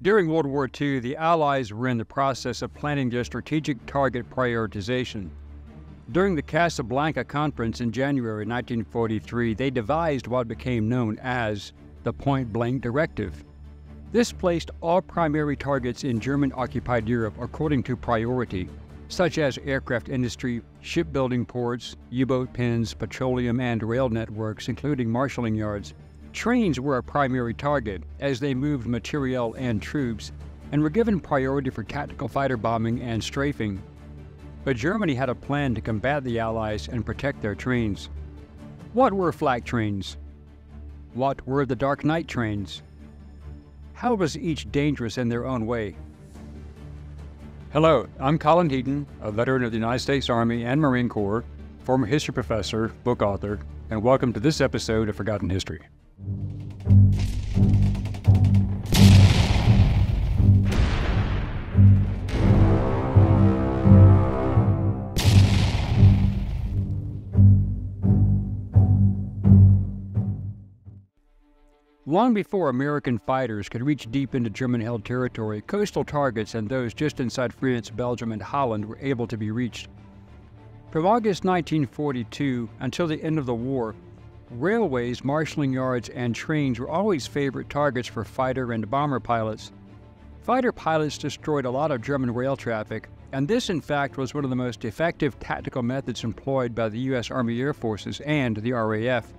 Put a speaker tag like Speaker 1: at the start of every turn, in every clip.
Speaker 1: During World War II, the Allies were in the process of planning their strategic target prioritization. During the Casablanca Conference in January 1943, they devised what became known as the Pointblank Directive. This placed all primary targets in German occupied Europe according to priority, such as aircraft industry, shipbuilding ports, U boat pens, petroleum and rail networks, including marshalling yards, Trains were a primary target as they moved materiel and troops and were given priority for tactical fighter bombing and strafing. But Germany had a plan to combat the Allies and protect their trains. What were flak trains? What were the Dark Night trains? How was each dangerous in their own way? Hello, I'm Colin Heaton, a veteran of the United States Army and Marine Corps, former history professor, book author, and welcome to this episode of Forgotten History. Long before American fighters could reach deep into German held territory, coastal targets and those just inside France, Belgium, and Holland were able to be reached. From August 1942 until the end of the war, Railways, marshalling yards, and trains were always favorite targets for fighter and bomber pilots. Fighter pilots destroyed a lot of German rail traffic, and this, in fact, was one of the most effective tactical methods employed by the U.S. Army Air Forces and the RAF.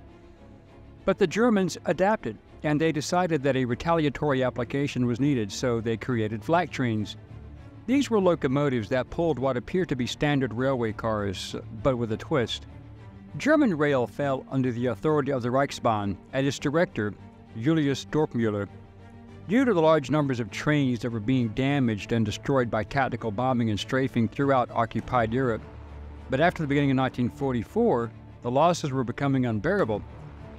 Speaker 1: But the Germans adapted, and they decided that a retaliatory application was needed, so they created flak trains. These were locomotives that pulled what appeared to be standard railway cars, but with a twist. German rail fell under the authority of the Reichsbahn and its director, Julius Dorpmüller. Due to the large numbers of trains that were being damaged and destroyed by tactical bombing and strafing throughout occupied Europe. But after the beginning of 1944, the losses were becoming unbearable,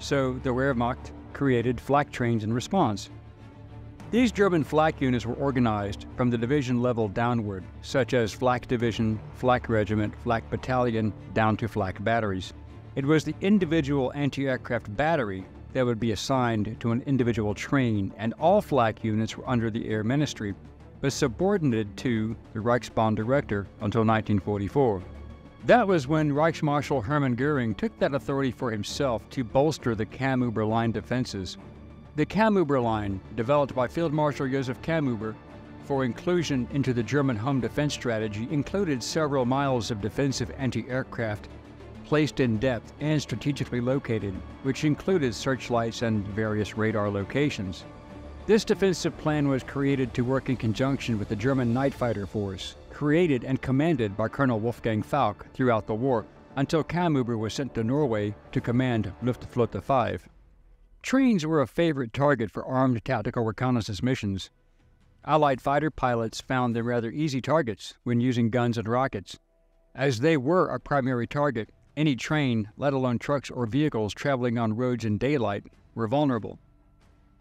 Speaker 1: so the Wehrmacht created flak trains in response. These German flak units were organized from the division level downward, such as flak division, flak regiment, flak battalion, down to flak batteries. It was the individual anti-aircraft battery that would be assigned to an individual train, and all flak units were under the Air Ministry, but subordinated to the Reichsbahn director until 1944. That was when Reichsmarshal Hermann Goering took that authority for himself to bolster the Kammhuber line defenses. The Kammhuber line, developed by Field Marshal Josef Kammhuber for inclusion into the German home defense strategy, included several miles of defensive anti-aircraft placed in depth and strategically located, which included searchlights and various radar locations. This defensive plan was created to work in conjunction with the German Night Fighter Force, created and commanded by Colonel Wolfgang Falck throughout the war, until Kammhuber was sent to Norway to command Luftflotte 5. Trains were a favorite target for armed tactical reconnaissance missions. Allied fighter pilots found them rather easy targets when using guns and rockets. As they were a primary target, any train, let alone trucks or vehicles traveling on roads in daylight, were vulnerable.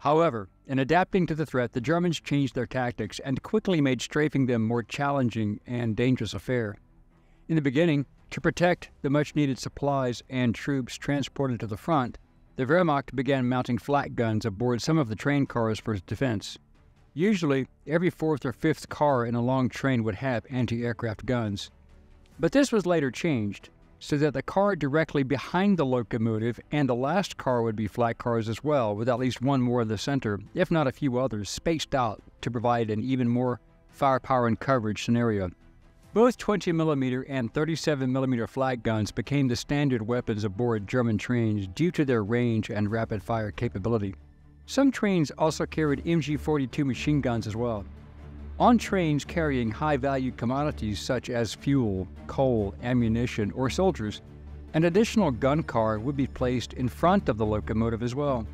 Speaker 1: However, in adapting to the threat, the Germans changed their tactics and quickly made strafing them more challenging and dangerous affair. In the beginning, to protect the much needed supplies and troops transported to the front, the Wehrmacht began mounting flak guns aboard some of the train cars for defense. Usually, every fourth or fifth car in a long train would have anti aircraft guns. But this was later changed so that the car directly behind the locomotive and the last car would be flak cars as well, with at least one more in the center, if not a few others, spaced out to provide an even more firepower and coverage scenario. Both 20mm and 37mm flak guns became the standard weapons aboard German trains due to their range and rapid fire capability. Some trains also carried MG 42 machine guns as well. On trains carrying high valued commodities such as fuel, coal, ammunition, or soldiers, an additional gun car would be placed in front of the locomotive as well.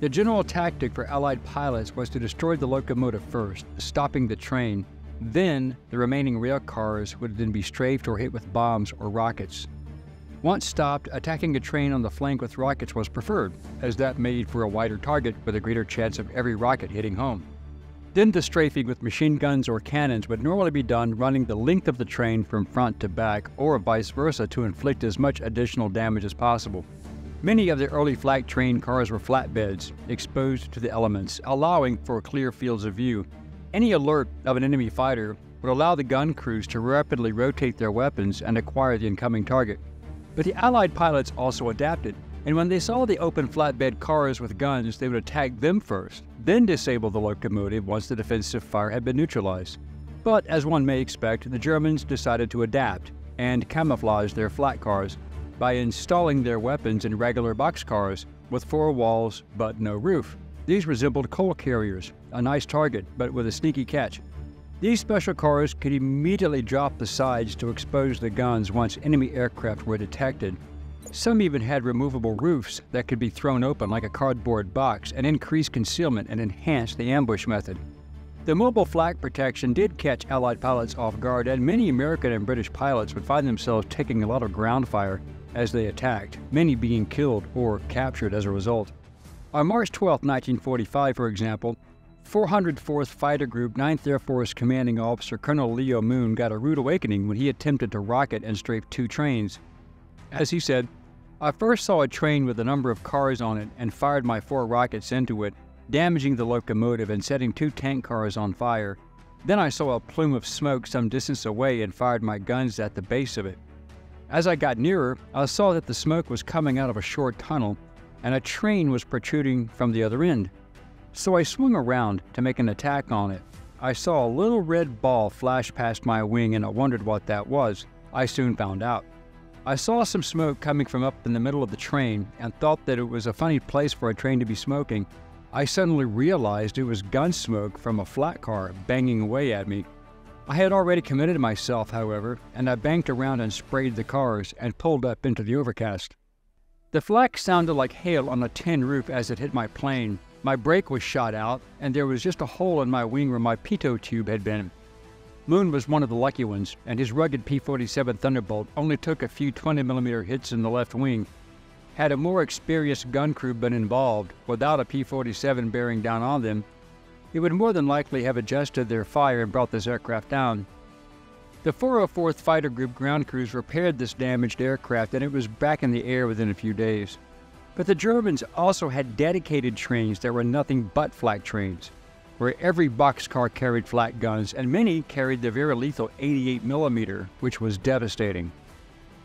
Speaker 1: The general tactic for Allied pilots was to destroy the locomotive first, stopping the train. Then, the remaining rail cars would then be strafed or hit with bombs or rockets. Once stopped, attacking a train on the flank with rockets was preferred, as that made for a wider target with a greater chance of every rocket hitting home. Then the strafing with machine guns or cannons would normally be done running the length of the train from front to back or vice versa to inflict as much additional damage as possible. Many of the early flak train cars were flatbeds, exposed to the elements, allowing for clear fields of view, Any alert of an enemy fighter would allow the gun crews to rapidly rotate their weapons and acquire the incoming target. But the Allied pilots also adapted, and when they saw the open flatbed cars with guns, they would attack them first, then disable the locomotive once the defensive fire had been neutralized. But as one may expect, the Germans decided to adapt and camouflage their flat cars by installing their weapons in regular boxcars with four walls but no roof. These resembled coal carriers, a nice target, but with a sneaky catch. These special cars could immediately drop the sides to expose the guns once enemy aircraft were detected. Some even had removable roofs that could be thrown open like a cardboard box and increase concealment and enhance the ambush method. The mobile flak protection did catch Allied pilots off guard, and many American and British pilots would find themselves taking a lot of ground fire as they attacked, many being killed or captured as a result. On March 12, 1945, for example, 404th Fighter Group 9th Air Force Commanding Officer Colonel Leo Moon got a rude awakening when he attempted to rocket and strafe two trains. As he said, I first saw a train with a number of cars on it and fired my four rockets into it, damaging the locomotive and setting two tank cars on fire. Then I saw a plume of smoke some distance away and fired my guns at the base of it. As I got nearer, I saw that the smoke was coming out of a short tunnel and a train was protruding from the other end. So I swung around to make an attack on it. I saw a little red ball flash past my wing and I wondered what that was. I soon found out. I saw some smoke coming from up in the middle of the train and thought that it was a funny place for a train to be smoking. I suddenly realized it was gun smoke from a flak car banging away at me. I had already committed myself, however, and I banked around and sprayed the cars and pulled up into the overcast. The flak sounded like hail on a tin roof as it hit my plane. My brake was shot out, and there was just a hole in my wing where my pitot tube had been. Moon was one of the lucky ones, and his rugged P 47 Thunderbolt only took a few 20mm hits in the left wing. Had a more experienced gun crew been involved, without a P 47 bearing down on them, it would more than likely have adjusted their fire and brought this aircraft down. The 404th Fighter Group ground crews repaired this damaged aircraft and it was back in the air within a few days. But the Germans also had dedicated trains that were nothing but flak trains, where every boxcar carried flak guns and many carried the very lethal 88 millimeter, which was devastating.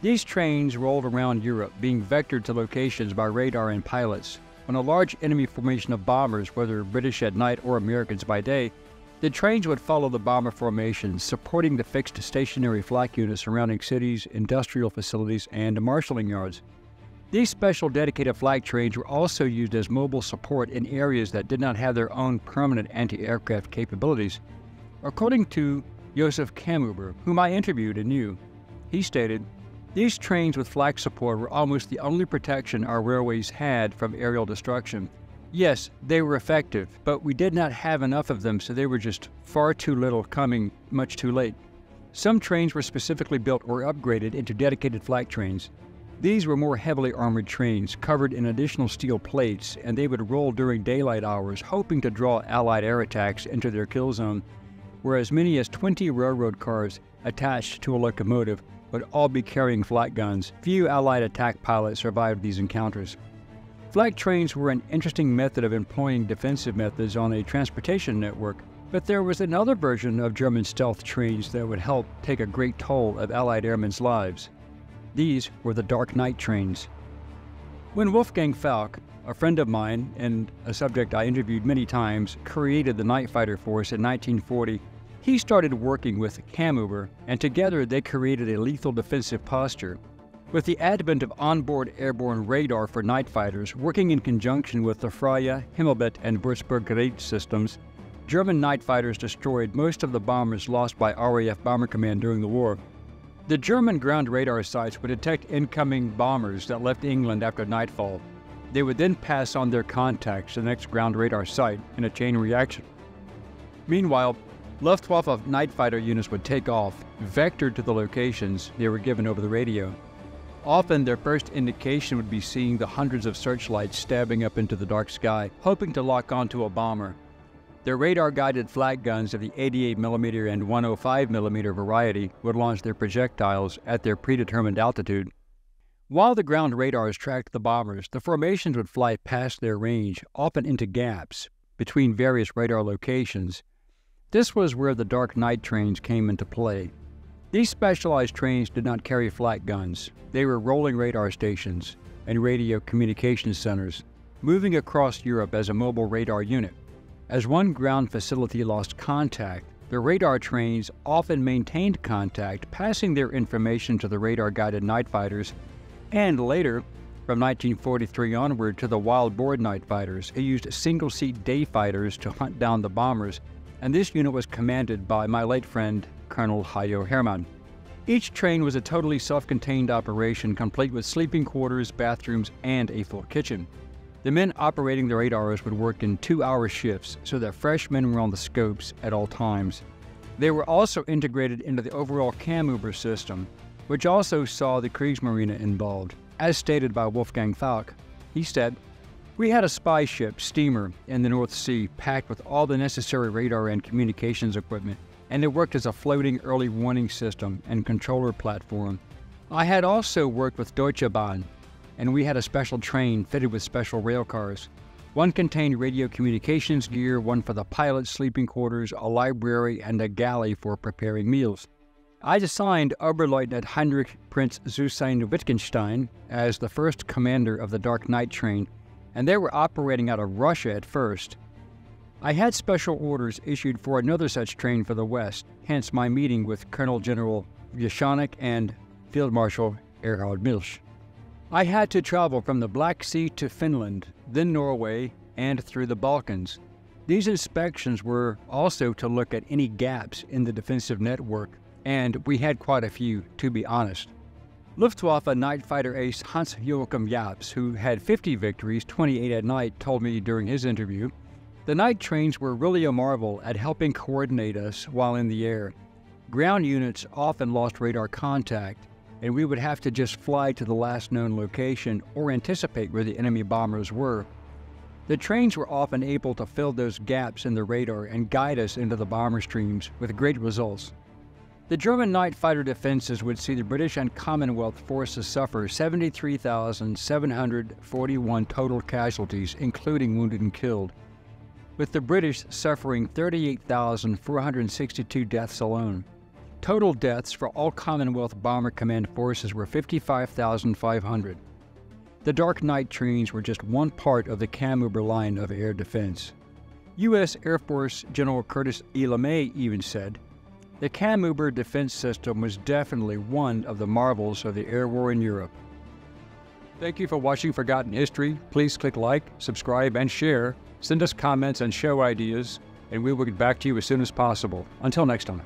Speaker 1: These trains rolled around Europe, being vectored to locations by radar and pilots, when a large enemy formation of bombers, whether British at night or Americans by day, the trains would follow the bomber formation, supporting the fixed stationary flak units surrounding cities, industrial facilities, and marshalling yards. These special dedicated flak trains were also used as mobile support in areas that did not have their own permanent anti-aircraft capabilities. According to Josef Kammhuber, whom I interviewed and knew, he stated, these trains with flak support were almost the only protection our railways had from aerial destruction. Yes, they were effective, but we did not have enough of them, so they were just far too little coming much too late. Some trains were specifically built or upgraded into dedicated flak trains. These were more heavily armored trains, covered in additional steel plates, and they would roll during daylight hours, hoping to draw Allied air attacks into their kill zone, where as many as 20 railroad cars attached to a locomotive would all be carrying flak guns. Few Allied attack pilots survived these encounters. Flak trains were an interesting method of employing defensive methods on a transportation network, but there was another version of German stealth trains that would help take a great toll of Allied airmen's lives. These were the Dark Night trains. When Wolfgang Falck, a friend of mine and a subject I interviewed many times, created the Night Fighter Force in 1940, he started working with Kammhuber, and together they created a lethal defensive posture. With the advent of onboard airborne radar for night fighters, working in conjunction with the Freya, Himmelbett, and Würzburg Gerät systems, German night fighters destroyed most of the bombers lost by RAF Bomber Command during the war. The German ground radar sites would detect incoming bombers that left England after nightfall. They would then pass on their contacts to the next ground radar site in a chain reaction. Meanwhile, Luftwaffe night fighter units would take off, vectored to the locations they were given over the radio. Often their first indication would be seeing the hundreds of searchlights stabbing up into the dark sky, hoping to lock onto a bomber. Their radar-guided flak guns of the 88mm and 105mm variety would launch their projectiles at their predetermined altitude. While the ground radars tracked the bombers, the formations would fly past their range, often into gaps between various radar locations, This was where the dark night trains came into play. These specialized trains did not carry flak guns. They were rolling radar stations and radio communication centers, moving across Europe as a mobile radar unit. As one ground facility lost contact, the radar trains often maintained contact, passing their information to the radar guided night fighters, and later, from 1943 onward, to the wild boar night fighters, who used single seat day fighters to hunt down the bombers, and this unit was commanded by my late friend, Colonel Hajo Herrmann. Each train was a totally self contained operation, complete with sleeping quarters, bathrooms, and a full kitchen. The men operating the radars would work in two hour shifts so that fresh men were on the scopes at all times. They were also integrated into the overall Kammhuber system, which also saw the Kriegsmarine involved, as stated by Wolfgang Falck. He said, We had a spy ship, steamer, in the North Sea packed with all the necessary radar and communications equipment, and it worked as a floating early warning system and controller platform. I had also worked with Deutsche Bahn, and we had a special train fitted with special rail cars. One contained radio communications gear, one for the pilot's sleeping quarters, a library, and a galley for preparing meals. I assigned Oberleutnant Heinrich Prince zu Sayn-Wittgenstein as the first commander of the Dark Night train, and they were operating out of Russia at first. I had special orders issued for another such train for the West, hence my meeting with Colonel General Jeschonnek and Field Marshal Erhard Milch. I had to travel from the Black Sea to Finland, then Norway, and through the Balkans. These inspections were also to look at any gaps in the defensive network, and we had quite a few, to be honest. Luftwaffe night fighter ace Hans Joachim Jabs, who had 50 victories, 28 at night, told me during his interview, the night trains were really a marvel at helping coordinate us while in the air. Ground units often lost radar contact, and we would have to just fly to the last known location or anticipate where the enemy bombers were. The trains were often able to fill those gaps in the radar and guide us into the bomber streams with great results. The German night fighter defenses would see the British and Commonwealth forces suffer 73,741 total casualties, including wounded and killed, with the British suffering 38,462 deaths alone. Total deaths for all Commonwealth Bomber Command forces were 55,500. The Dark Night trains were just one part of the Kammhuber line of air defense. U.S. Air Force General Curtis E. LeMay even said, the Kammhuber defense system was definitely one of the marvels of the air war in Europe. Thank you for watching Forgotten History. Please click like, subscribe, and share. Send us comments and show ideas, and we will get back to you as soon as possible. Until next time.